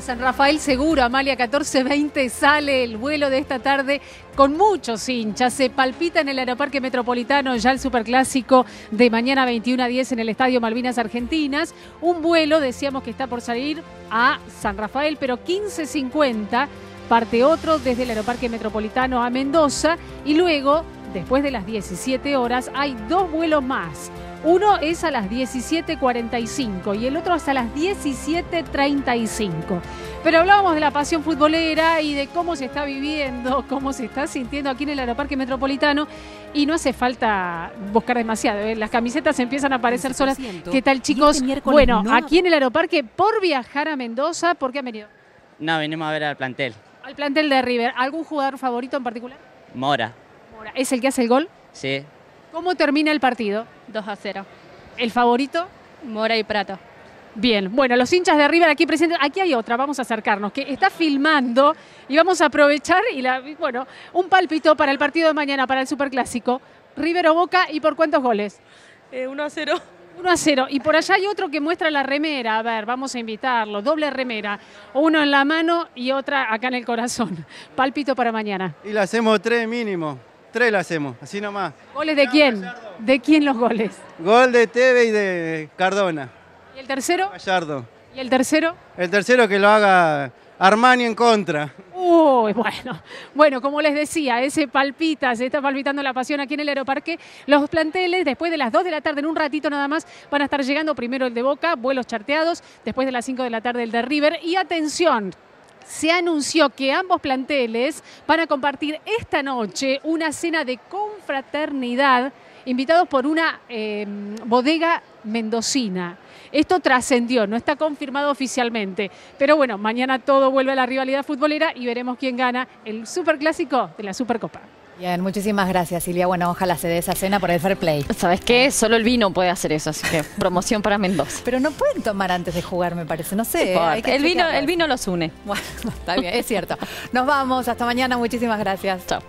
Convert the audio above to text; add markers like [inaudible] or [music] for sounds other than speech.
San Rafael seguro, Amalia 1420 sale el vuelo de esta tarde con muchos hinchas. Se palpita en el Aeroparque Metropolitano ya el superclásico de mañana 21 a 10 en el Estadio Malvinas Argentinas. Un vuelo, decíamos que está por salir a San Rafael, pero 15.50 parte otro desde el Aeroparque Metropolitano a Mendoza y luego, después de las 17 horas, hay dos vuelos más. Uno es a las 17.45 y el otro hasta las 17.35. Pero hablábamos de la pasión futbolera y de cómo se está viviendo, cómo se está sintiendo aquí en el Aeroparque Metropolitano y no hace falta buscar demasiado. ¿eh? Las camisetas empiezan a aparecer solas. ¿Qué tal chicos? Bueno, aquí en el Aeroparque por viajar a Mendoza, ¿por qué han venido? No, venimos a ver al plantel. Al plantel de River. ¿Algún jugador favorito en particular? Mora. Mora. ¿Es el que hace el gol? Sí. ¿Cómo termina el partido? 2 a 0. ¿El favorito? Mora y Prato. Bien, bueno, los hinchas de River aquí presentes. Aquí hay otra, vamos a acercarnos, que está filmando y vamos a aprovechar y la, bueno, un pálpito para el partido de mañana, para el Superclásico. River o Boca, ¿y por cuántos goles? 1 a 0. 1 a 0. Y por allá hay otro que muestra la remera. A ver, vamos a invitarlo. Doble remera. Uno en la mano y otra acá en el corazón. Pálpito para mañana. Y la hacemos tres mínimo. Tres la hacemos, así nomás. ¿Goles de quién? ¿De quién los goles? Gol de Teve y de Cardona. ¿Y el tercero? Gallardo. ¿Y el tercero? El tercero que lo haga Armani en contra. Uy, bueno. Bueno, como les decía, ese palpita, se está palpitando la pasión aquí en el Aeroparque. Los planteles, después de las 2 de la tarde, en un ratito nada más, van a estar llegando primero el de Boca, vuelos charteados, después de las 5 de la tarde el de River. Y atención, se anunció que ambos planteles van a compartir esta noche una cena de confraternidad invitados por una eh, bodega mendocina. Esto trascendió, no está confirmado oficialmente. Pero bueno, mañana todo vuelve a la rivalidad futbolera y veremos quién gana el superclásico de la Supercopa. Bien, muchísimas gracias Silvia. Bueno, ojalá se dé esa cena por el fair play. ¿Sabes qué? Solo el vino puede hacer eso, así que [laughs] promoción para Mendoza. Pero no pueden tomar antes de jugar, me parece. No sé. No hay que el, vino, el vino los une. Bueno, [laughs] está bien, es cierto. Nos vamos, hasta mañana, muchísimas gracias. Chao.